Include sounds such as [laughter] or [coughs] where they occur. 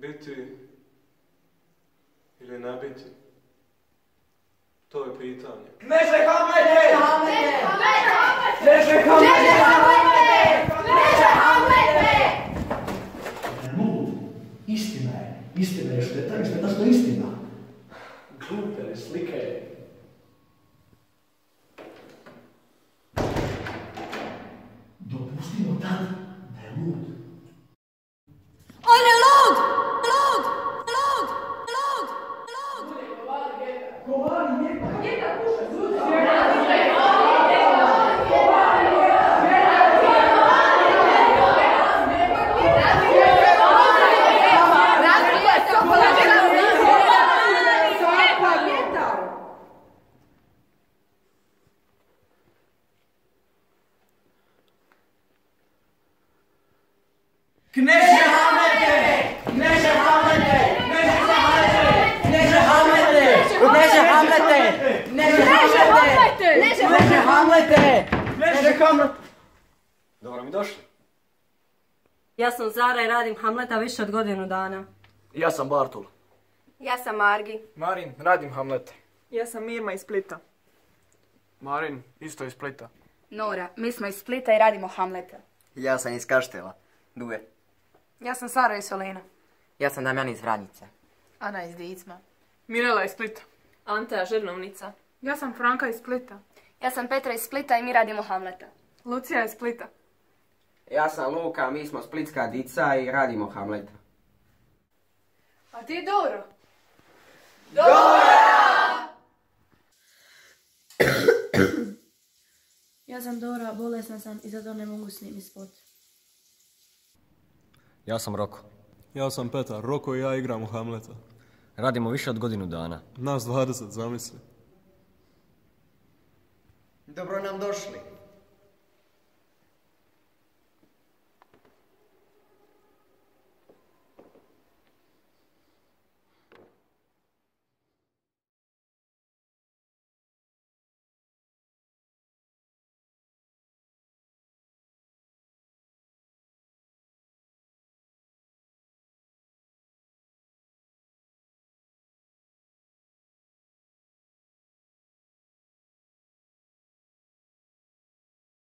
Biti ili ne biti? To je pitanje. Neže Hamlete! Neže Lud, istina je. Istina je šteta i šteta što je istina. Glupe slike. Dopustimo tad da je lud. On je lud! Lud! Lud! Lud! Lud! Kneže Hamlete! Kneže Hamlete! Kneže Hamlete! Kneže Hamlete! Kneže Hamlete! Kneže Hamlete! Kneže Hamlete! Kneže! Dobro mi došli. Ja sam Zara i radim Hamleta više od godinu dana. Ja sam Bartul. Ja sam Margi. Marin, radim Hamlete. Ja sam Mirma iz Splita. Marin, isto iz Splita. Nora, mi smo iz Splita i radimo Hamleta. Ja sam iz Kaštela. Duje. Ja sam Sara iz Solina. Ja sam Damjan iz Vranjice. Ana iz Dicma. Mirela iz Splita. Anta Žrnovnica. Ja sam Franka iz Splita. Ja sam Petra iz Splita i mi radimo Hamleta. Lucija iz Splita. Ja sam Luka, mi smo splitska dica i radimo Hamleta. A ti Doro? [coughs] Ja sam Dora, bolesna sam i zato ne mogu snimiti spot. Ja sam Roko. Ja sam Petar, Roko i ja igramo Hamleta. Radimo više od godinu dana. Nas 20, zamisli. Dobro nam došli.